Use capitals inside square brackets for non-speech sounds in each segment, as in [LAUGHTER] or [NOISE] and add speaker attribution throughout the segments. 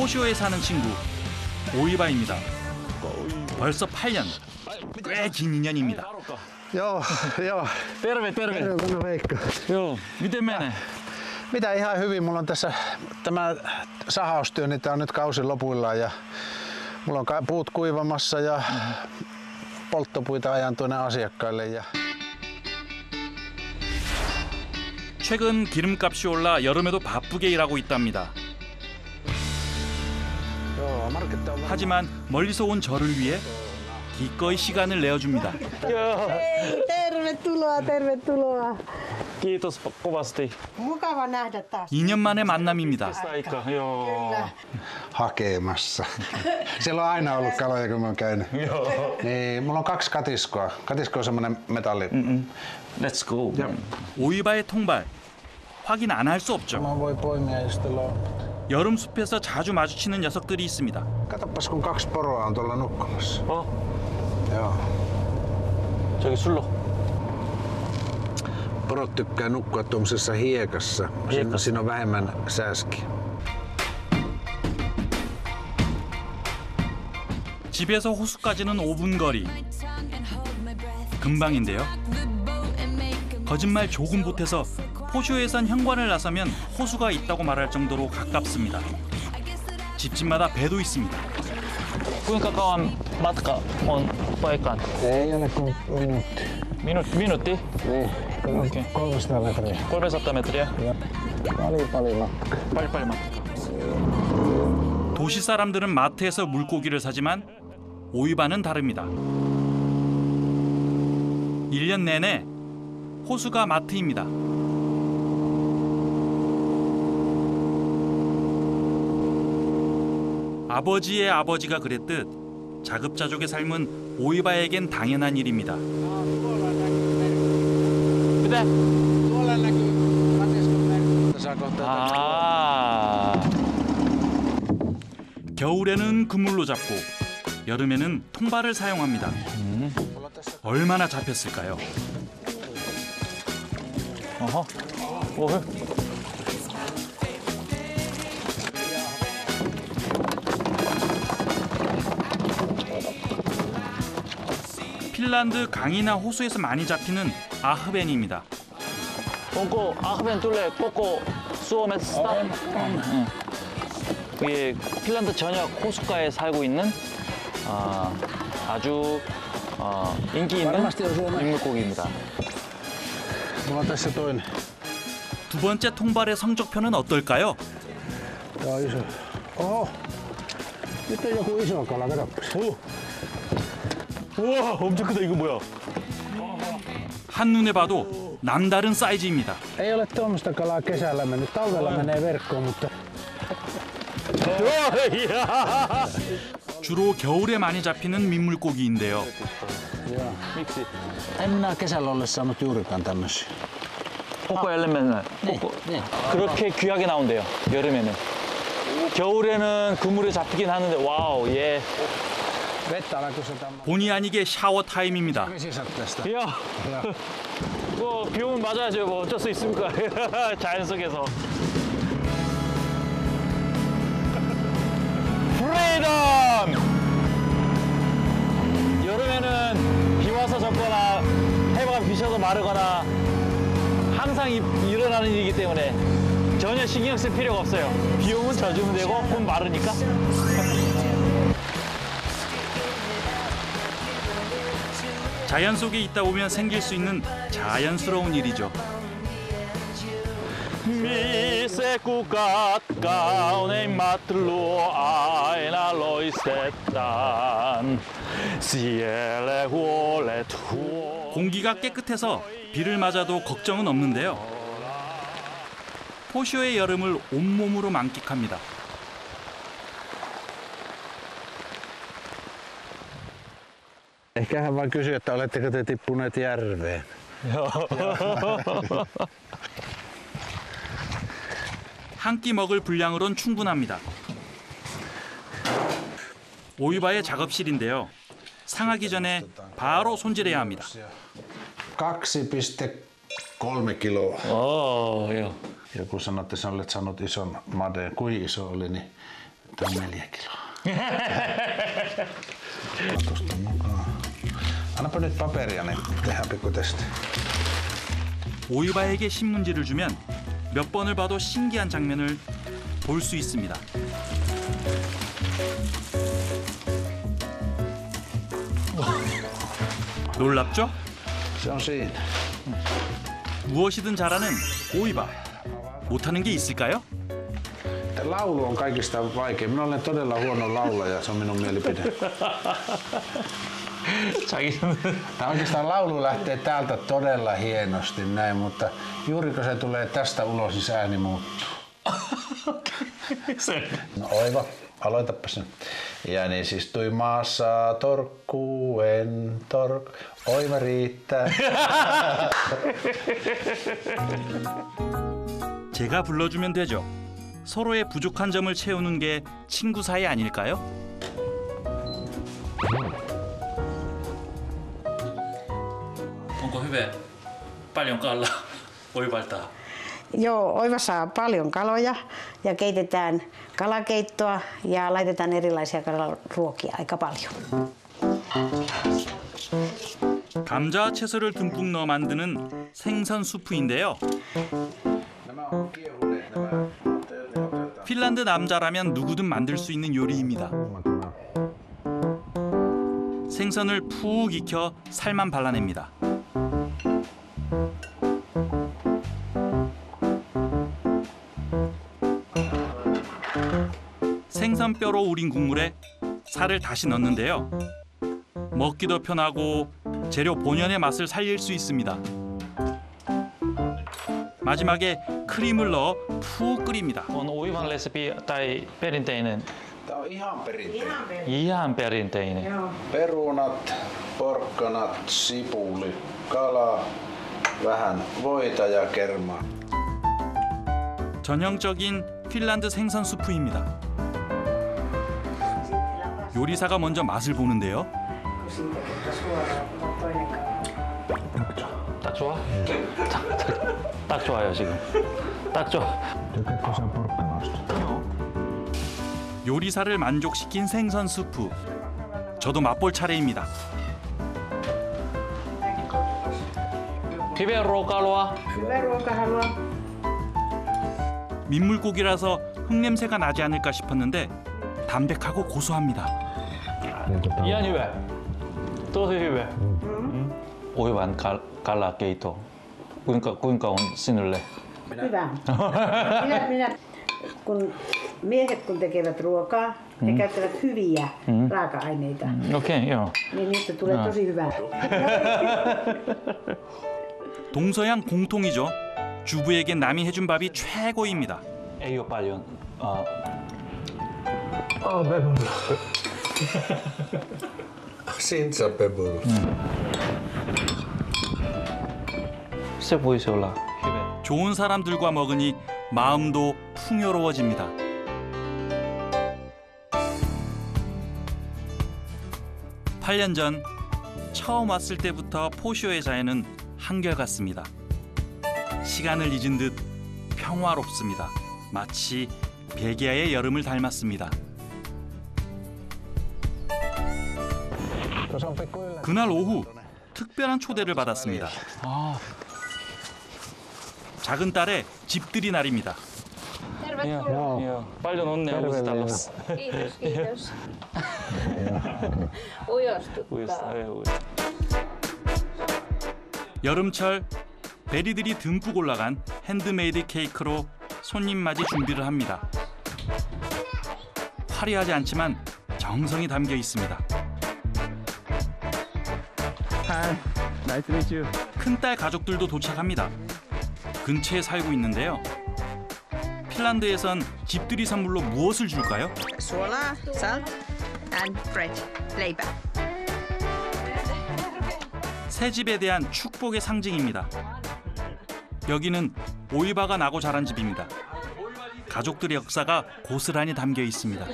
Speaker 1: 호쇼에 사는 친구 오이바입니다. 벌써 8년. 꽤 긴 인연입니다.
Speaker 2: Joo, joo.
Speaker 3: Terve, terve.
Speaker 2: Terve, Veikko.
Speaker 3: Joo, miten menee?
Speaker 2: Mitä ihan hyvin, mulla on tässä tämä sahaustyö, niin tää on nyt kausi lopuillaan ja mulla on puut kuivamassa ja polttopuita ajan tuonne asiakkaille ja
Speaker 1: 최근 기름값이 올라 여름에도 바쁘게 일하고 있답니다. 하지만 멀리서 온 저를 위해 기꺼이 시간을 내어줍니다.
Speaker 3: Joo.
Speaker 4: Hei, tervetuloa, tervetuloa.
Speaker 3: Kiitos kovasti.
Speaker 4: Mukava nähdä taas.
Speaker 1: 2년 만의 만남입니다.
Speaker 3: Aika, joo.
Speaker 2: hakemassa. Siellä on aina ollut kaloja, kun mä oon käynyt.
Speaker 3: Joo.
Speaker 2: Niin, mulla on kaksi katiskoa. Katisko on semmonen metalli.
Speaker 3: Let's go.
Speaker 1: 오이바의 통발 확인 안 할 수 없죠. 여름 숲에서 자주 마주치는 녀석들이 있습니다.
Speaker 2: Katoppas kun kaksi poroa on tuolla nukkumassa.
Speaker 3: 어,
Speaker 2: Joo.
Speaker 3: 저기 술로.
Speaker 2: Porot tykkää nukkua tuommoisessa hiekassa. Siinä,
Speaker 3: Hiekassa.
Speaker 2: siinä on vähemmän sääskiä.
Speaker 1: 집에서 호수까지는 5분 거리. 금방인데요. 거짓말 조금 보태서 포쇼에선 현관을 나서면 호수가 있다고 말할 정도로 가깝습니다. 집집마다 배도 있습니다.
Speaker 3: Kuinka kauan matka on paikkaan?
Speaker 2: Ei ole kuin minuutti.
Speaker 3: Minuutti? minuutti?
Speaker 2: Niin,
Speaker 3: Okei.
Speaker 2: 300 metriä.
Speaker 3: 300 metriä.
Speaker 2: Paljon paljon matkaa.
Speaker 3: Paljon paljon matkaa.
Speaker 1: 도시 사람들은 마트에서 물고기를 사지만 오이바는 다릅니다. 1년 내내 호수가 마트입니다. 아버지의 아버지가 그랬듯 자급자족의 삶은 오이바에겐 당연한 일입니다.
Speaker 3: 아.
Speaker 1: 겨울에는 그물로 잡고 여름에는 통발을 사용합니다. 얼마나 잡혔을까요?
Speaker 3: 어허. 오.
Speaker 1: 핀란드 강이나 호수에서 많이 잡히는 아흐벤입니다.
Speaker 3: Ahven tulee koko Suomesta? 응. 이게 핀란드 전역 호숫가에 살고 있는 아, 아주 어, 인기 있는. 민물고기입니다.
Speaker 1: 두 번째 통발의 성적표는 어떨까요?
Speaker 2: Oho. Nyt on joku iso kala, katoppas.
Speaker 3: 우와 엄청 크다 이거 뭐야?
Speaker 1: 한눈에 봐도 남다른 사이즈입니다.
Speaker 2: Ei ole tuommoista kalaa kesällä mennyt. Talvella menee verkkoon, mutta
Speaker 1: 주로 겨울에 많이 잡히는 민물고기인데요.
Speaker 3: 믹시.
Speaker 2: en minä kesällä ole saanut juurikaan tämmöisiä.
Speaker 3: 포커 엘레멘은 포커.
Speaker 2: 네.
Speaker 3: 그렇게 귀하게 나온대요 여름에는. 겨울에는 그물에 잡히긴 하는데 와우 예.
Speaker 1: 본의 아니게 샤워 타임입니다.
Speaker 3: 야. 뭐 비오면 맞아야죠. 뭐 어쩔 수 있습니까? 자연 속에서. Freedom! 여름에는 비 와서 젖거나 해가 비쳐서 마르거나 항상 이- 일어나는 일이기 때문에 전혀 신경 쓸 필요가 없어요. 비 오면 젖으면 되고 그럼 마르니까. [LAUGHS]
Speaker 1: 자연 속에 있다 보면 생길 수 있는 자연스러운 일이죠. 공기가 깨끗해서 비를 맞아도 걱정은 없는데요. 포쇼의 여름을 온몸으로 만끽합니다.
Speaker 2: Ehkä hän vaan kysyy, että oletteko te tippuneet järveen.
Speaker 1: 한끼 먹을 분량으론 충분합니다. 오이바의 작업실인데요. 상하기 전에 바로 손질해야 합니다.
Speaker 2: 2,3 kiloa.
Speaker 3: 어, 예.
Speaker 2: Ja kun sanoit, että sä olet saanut ison madeen, kuin iso oli, niin Tää on neljä kiloa. Annapa nyt paperia, niin tehdään pikku testi.
Speaker 1: 오이바에게 신문지를 주면 몇 번을 봐도 신기한 장면을 볼 수 있습니다. 놀랍죠?
Speaker 2: Se on siinä.
Speaker 1: 무엇이든 잘하는 오이바. 못하는 게 있을까요?
Speaker 2: Laulu on kaikista vaikein. Minä olen todella huono laulaja, se on minun mielipide. Tämä oikeastaan laulu lähtee täältä todella hienosti näin, mutta juuri kun se tulee tästä ulos, niin se ääni muuttuu. No oiva, aloitapa sen. Ja niin siis tui maassa torkkuen, tork, oiva riittää.
Speaker 1: 제가 불러주면 되죠. 서로의 부족한 점을 채우는 게 친구 사이 아닐까요?
Speaker 5: Onko hyvä paljon kalla oivaltaa?
Speaker 4: Joo, Oiva saa paljon kaloja ja keitetään kalakeittoa ja laitetaan erilaisia kalaruokia aika paljon.
Speaker 1: 감자와 채소를 듬뿍 넣어 만드는 생선 수프인데요.
Speaker 2: On.
Speaker 1: 핀란드 남자라면 누구든 만들 수 있는 요리입니다. 생선을 푹 익혀 살만 발라냅니다. 생선뼈로 우린 국물에 살을 다시 넣는데요. 먹기도 편하고 재료 본연의 맛을 살릴 수 있습니다. 마지막에 크림을 넣어 푹 끓입니다.
Speaker 3: uivan resipi tai perinteinen,
Speaker 2: Tämä on ihan perinteinen.
Speaker 3: ihan perinteinen.
Speaker 2: Perunat, porkkanat, sipuli, kala, vähän voita ja kermaa.
Speaker 1: 전형적인 핀란드 생선 수프입니다. 요리사가 먼저 맛을 보는데요.
Speaker 3: 딱 좋아? 딱, 딱, 딱 좋아요 지금. 딱 좋아.
Speaker 1: 요리사를 만족시킨 생선 수프. 저도 맛볼 차례입니다.
Speaker 3: Hyvää ruokailua.
Speaker 4: Hyvää ruokahalua.
Speaker 1: 민물고기라서 흙냄새가 나지 않을까 싶었는데 담백하고 고소합니다.
Speaker 3: Tosi hyvä. Mm. Uivan kal- kalakeito. Kuinka, kuinka on sinulle?
Speaker 4: Hyvä. Minä, minä, kun miehet kun tekevät ruokaa, ne käyttävät hyviä raaka-aineita,
Speaker 3: Okei, okay, joo.
Speaker 4: niin niistä tulee tosi hyvää.
Speaker 1: 동서양 공통이죠. 주부에겐 남이 해준 밥이 최고입니다.
Speaker 3: Ei ole paljon. Uh,
Speaker 2: Sintsa pebulu.
Speaker 3: se voisi olla hyvä.
Speaker 1: 좋은 사람들과 먹으니 마음도 풍요로워집니다. 팔 년 전 처음 왔을 때부터 포쇼의 자연은 한결같습니다. 시간을 잊은 듯 평화롭습니다. 마치 베기아의 여름을 닮았습니다. 그날 오후 특별한 초대를 받았습니다.
Speaker 3: 아,
Speaker 1: 작은 딸의 집들이 날입니다.
Speaker 6: Kiitos, kiitos. Ujostuttaa.
Speaker 3: Uudesta, ei, uudesta.
Speaker 1: 여름철 베리들이 듬뿍 올라간 핸드메이드 케이크로 손님 맞이 준비를 합니다. 화려하지 않지만 정성이 담겨 있습니다. 큰딸 가족들도 도착합니다. 근처에 살고 있는데요. 핀란드에선 집들이 선물로 무엇을 줄까요?
Speaker 7: suolaa, salt and bread.
Speaker 1: 새 집에 대한 축복의 상징입니다. 여기는 오이바가 나고 자란 집입니다. 가족들의 역사가 고스란히 담겨 있습니다.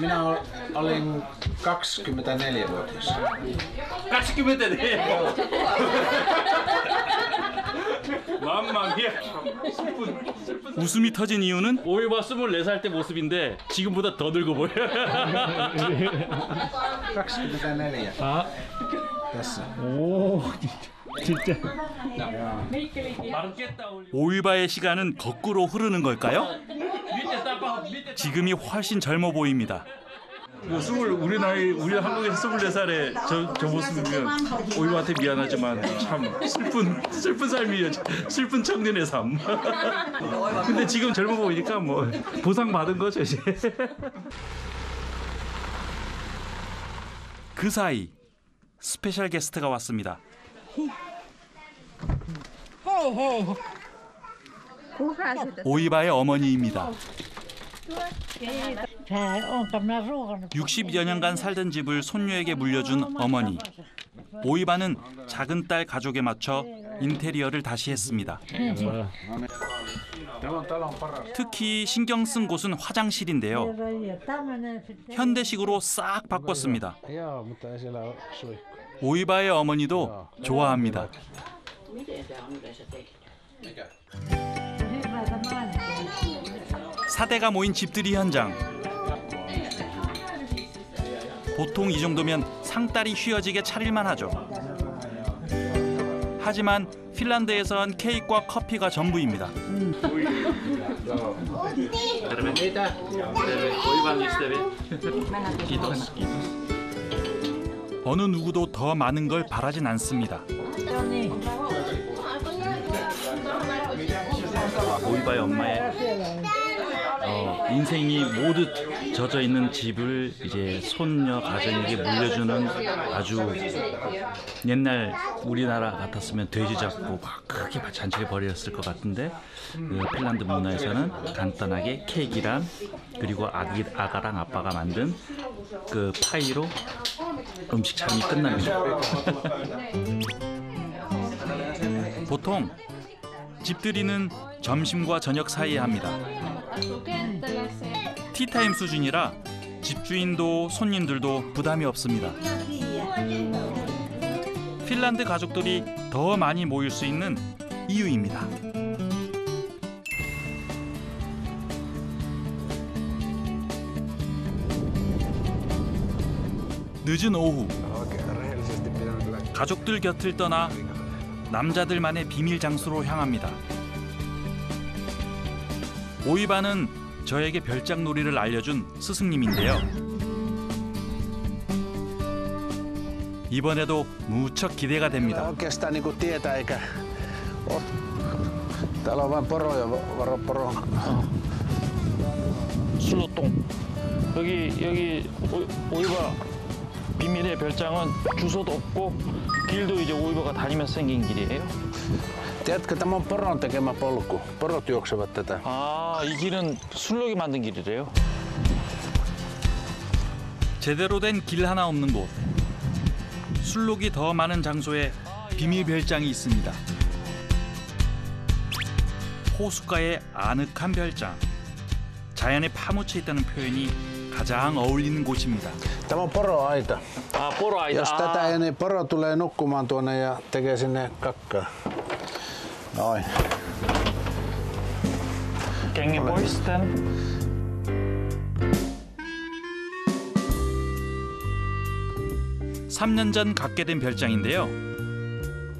Speaker 2: Minä ol- olin 24-vuotias.
Speaker 1: 24 [LAUGHS] 대. 맘마 웃음이 터진 이유는
Speaker 5: 오이바 24살 때 모습인데 지금보다 더 늙어 보여.
Speaker 2: 24.
Speaker 3: 아,
Speaker 2: Tässä.
Speaker 3: 오, 진짜.
Speaker 1: 오이바의 시간은 거꾸로 흐르는 걸까요? 지금이 훨씬 젊어 보입니다.
Speaker 5: 뭐 스물 우리 나이 우리 한국에서 24살에 저, 저 모습이면 오이바한테 미안하지만 참 슬픈 슬픈 삶이에요. 슬픈 청년의 삶. [LAUGHS] 근데 지금 젊어 보이니까 뭐 보상 받은 거죠 이제. [LAUGHS]
Speaker 1: 그 사이 special guest가 왔습니다. 오이바의 어머니입니다. 60여 년간 살던 집을 손녀에게 물려준 어머니. 오이바는 작은 딸 가족에 맞춰 인테리어를 다시 했습니다. 특히 신경 쓴 곳은 화장실인데요. 현대식으로 싹 바꿨습니다. 오이바의 어머니도 좋아합니다. 사대가 모인 집들이 현장. 보통 이 정도면 상다리 휘어지게 차릴만 하죠. 하지만 핀란드에선 케이크와 커피가 전부입니다. 어느 누구도 더 많은 걸 바라진 않습니다. 오이바의 엄마의 어, 인생이 모두 젖어 있는 집을 이제 손녀 가정에게 물려주는 아주 옛날 우리나라 같았으면 돼지 잡고 막 크게 잔치를 벌였을 것 같은데 그 핀란드 문화에서는 간단하게 케이크랑 그리고 아기 아가랑 아빠가 만든 그 파이로 음식 차림이 끝납니다. [LAUGHS] 보통 집들이는 점심과 저녁 사이에 합니다. 티타임 수준이라 집주인도 손님들도 부담이 없습니다. 핀란드 가족들이 더 많이 모일 수 있는 이유입니다. 늦은 오후 가족들 곁을 떠나 남자들만의 비밀 장소로 향합니다. 오이바는 저에게 별장 놀이를 알려준 스승님인데요. 이번에도 무척 기대가 됩니다.
Speaker 2: oikeastaan niinku tietää eikä oo. Täällä on vain poroja, varo poron.
Speaker 3: 술로똥. 여기 여기 오, 오이바 비밀의 별장은 주소도 없고 길도 이제 오이바가 다니면서 생긴 길이에요.
Speaker 2: Tiedätkö, tämä on poron tekemä polku. Porot juoksevat tätä.
Speaker 3: 아, 이 길은 술록이 만든 길이래요.
Speaker 1: 제대로 된 길 하나 없는 곳. 술록이 더 많은 장소에 비밀 별장이 있습니다. 호숫가의 아늑한 별장. 자연에 파묻혀 있다는 표현이 가장 어울리는 곳입니다.
Speaker 2: Tämä on poroaita.
Speaker 3: 아, 뽀로 아이다.
Speaker 2: Jos tätä ei, niin poro tulee nukkumaan tuonne ja tekee sinne kakkaa. Noin.
Speaker 3: 갱이 보이스텐.
Speaker 1: 삼년 전 갖게 된 별장인데요.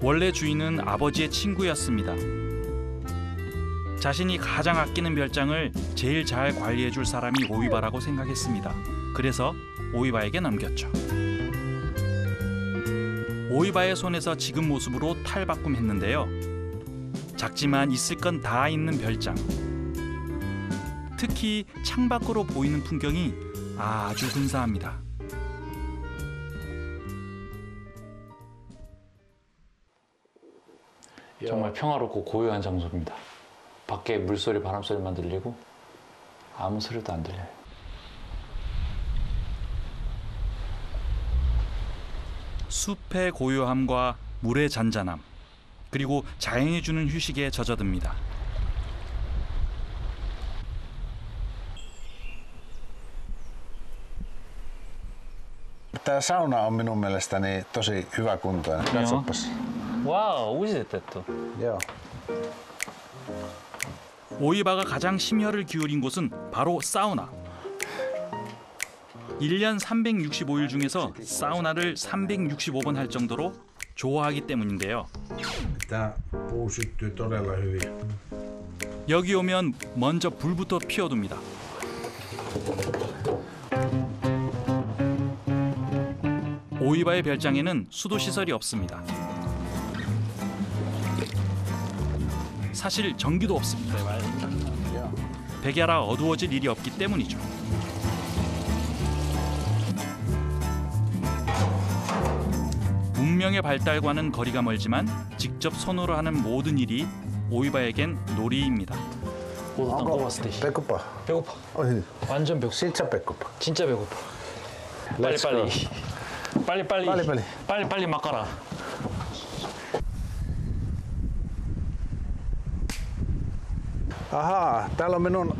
Speaker 1: 원래 주인은 아버지의 친구였습니다. 자신이 가장 아끼는 별장을 제일 잘 관리해 줄 사람이 오이바라고 생각했습니다. 그래서 오이바에게 넘겼죠. 오이바의 손에서 지금 모습으로 탈바꿈했는데요. 작지만 있을 건 다 있는 별장. 특히 창밖으로 보이는 풍경이 아주 근사합니다.
Speaker 3: 정말 평화롭고 고요한 장소입니다. 밖에 물소리, 바람소리만 들리고 아무 소리도 안 들려요.
Speaker 1: 숲의 고요함과 물의 잔잔함 그리고 자연이 주는 휴식에 젖어듭니다.
Speaker 2: Tämä sauna on minun mielestäni tosi hyvä kuntoinen. Katsopas.
Speaker 3: 오지됐다 또.
Speaker 2: Joo.
Speaker 1: 오이바가 가장 심혈을 기울인 곳은 바로 사우나. 1년 365일 중에서 사우나를 365번 할 정도로 좋아하기 때문인데요.
Speaker 2: Tää puu syttyy todella hyvin.
Speaker 1: 여기 오면 먼저 불부터 피워둡니다. 오이바의 별장에는 수도 시설이 없습니다. 사실 전기도 없습니다. 백야라 어두워질 일이 없기 때문이죠. 문명의 발달과는 거리가 멀지만 직접 손으로 하는 모든 일이 오이바에겐 놀이입니다.
Speaker 3: 때
Speaker 2: Pekkupa.
Speaker 3: 배고파.
Speaker 2: Oi.
Speaker 3: 완전 배고파.
Speaker 2: Sit Pekkupa.
Speaker 3: 진짜 배고파. 빨리 빨리. 빨리 빨리.
Speaker 2: 빨리, 빨리.
Speaker 3: 빨리 빨리 막 가라.
Speaker 2: Ahaa, täällä on minun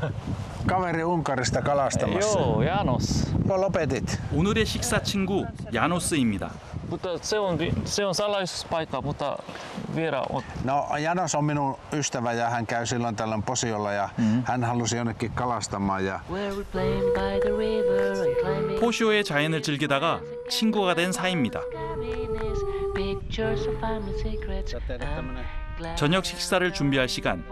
Speaker 2: [LAUGHS] kaveri Unkarista kalastamassa.
Speaker 3: 요 야노스.
Speaker 2: No lopetit.
Speaker 1: 오늘의 식사 친구 야노스입니다.
Speaker 3: Mutta se on se on salaisuuspaikka, mutta vielä on
Speaker 2: No Janos on minun ystävä ja hän käy silloin tällöin Posiolla ja hän halusi jonnekin kalastamaan ja
Speaker 8: Where we're playing by the river and climbing
Speaker 1: 포쇼의 자연을 즐기다가 친구가 된 사이입니다.
Speaker 8: happiness, pictures of family secrets. I'm glad
Speaker 1: 저녁 식사를 준비할 시간.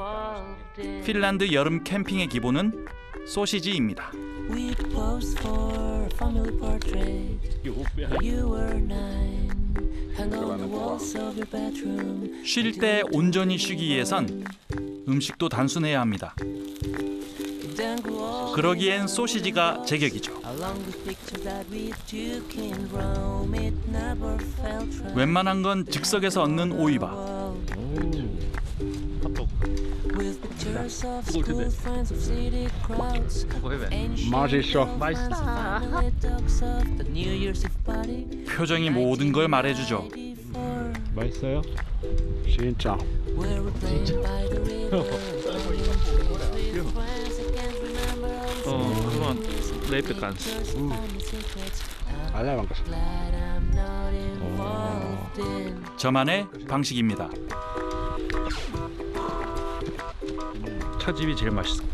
Speaker 1: 핀란드 여름 캠핑의 기본은 소시지입니다.
Speaker 8: Family portrait. You were nine. Hang on the walls of your bedroom.
Speaker 1: 쉴 때 온전히 쉬기 위해선 음식도 단순해야 합니다. 그러기엔 소시지가 제격이죠. 웬만한 건 즉석에서 얻는 오이
Speaker 8: school friends of city crowds.
Speaker 2: 맛있어.
Speaker 8: Party.
Speaker 1: 표정이 모든 걸 말해주죠.
Speaker 2: 맛있어요? 진짜. Kanssa.
Speaker 8: glad I'm not involved in
Speaker 1: 저만의 방식입니다.
Speaker 5: 차집이 제일 맛있어.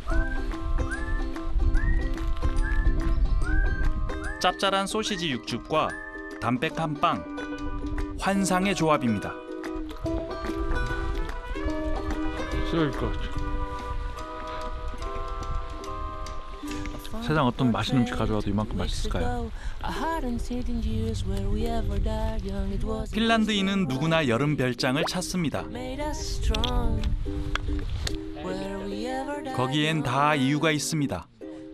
Speaker 1: 짭짤한 소시지 육즙과 담백한 빵. 환상의 조합입니다.
Speaker 5: 것. 세상 어떤 맛있는 음식 가져와도 이만큼 맛있을까요?
Speaker 1: 핀란드인은 누구나 여름 별장을 찾습니다.
Speaker 8: made us strong. Where we ever died
Speaker 1: 거기엔 다 이유가 있습니다.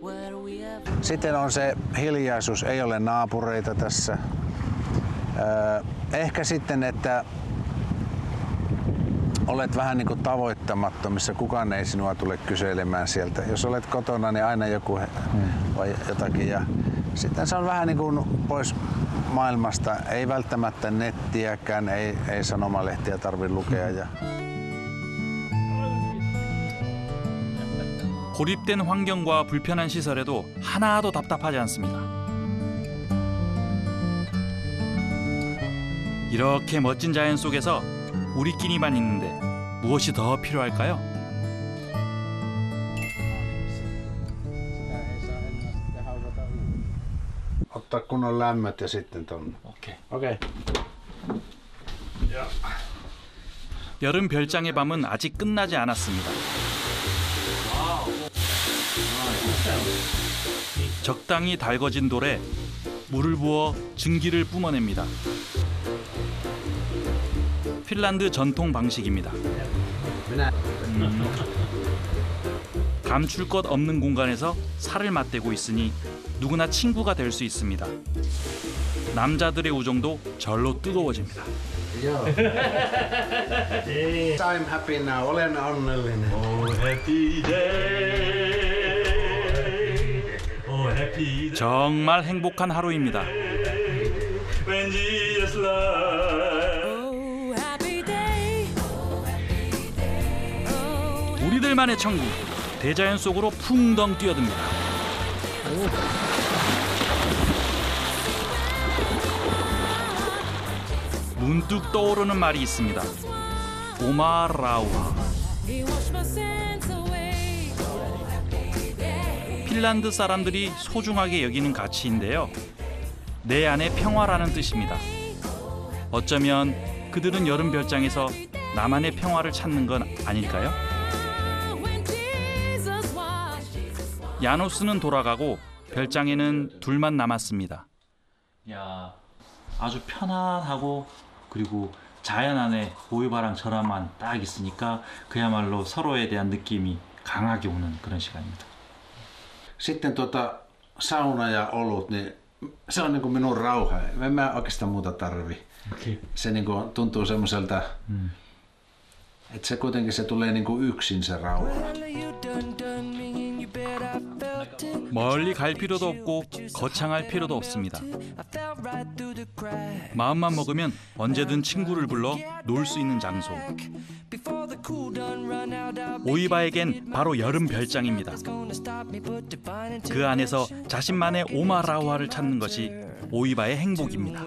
Speaker 8: where we ever
Speaker 2: Sitten on se hiljaisuus, ei ole naapureita tässä. Öö, ehkä sitten, että olet vähän niin kuin tavoittamattomissa, kukaan ei sinua tule kyselemään sieltä. Jos olet kotona, niin aina joku he- vai jotakin. Ja sitten se on vähän niin kuin pois maailmasta. Ei välttämättä nettiäkään, ei, ei sanomalehtiä tarvitse lukea. Ja
Speaker 1: 고립된 환경과 불편한 시설에도 하나도 답답하지 않습니다. 이렇게 멋진 자연 속에서 우리끼리만 있는데 무엇이 더 필요할까요?
Speaker 2: ottaa kunnon lämmöt ja sitten tonne.
Speaker 3: 오케이.
Speaker 2: Okei.
Speaker 1: 여름 별장의 밤은 아직 끝나지 않았습니다. 적당히 달궈진 돌에 물을 부어 증기를 뿜어냅니다. 핀란드 전통 방식입니다. 음. 감출 것 없는 공간에서 살을 맞대고 있으니 누구나 친구가 될 수 있습니다. 남자들의 우정도 절로 뜨거워집니다. [LAUGHS]
Speaker 2: I'm happy now, olen onnellinen.
Speaker 1: 정말 행복한 하루입니다.
Speaker 8: Oh, happy day. Oh,
Speaker 1: 우리들만의 천국 대자연 속으로 풍덩 뛰어듭니다. 문득 떠오르는 말이 있습니다. 오마라우아 핀란드 사람들이 소중하게 여기는 가치인데요. 내 안의 평화라는 뜻입니다. 어쩌면 그들은 여름 별장에서 나만의 평화를 찾는 건 아닐까요? 야노스는 돌아가고 별장에는 둘만 남았습니다. 야, 아주 편안하고 그리고 자연 안에 오유바랑 저랑만 딱 있으니까 그야말로 서로에 대한 느낌이 강하게 오는 그런 시간입니다.
Speaker 2: Sitten tuota, sauna ja olut, niin se on niin kuin minun rauha. En mä oikeastaan muuta tarvi. Se niin kuin tuntuu semmoiselta, että se kuitenkin se tulee niin kuin yksin se rauha.
Speaker 1: 멀리 갈 필요도 없고 거창할 필요도 없습니다. 마음만 먹으면 언제든 친구를 불러 놀 수 있는 장소. 오이바에겐 바로 여름 별장입니다. 그 안에서 자신만의 오마라우아를 찾는 것이 오이바의 행복입니다.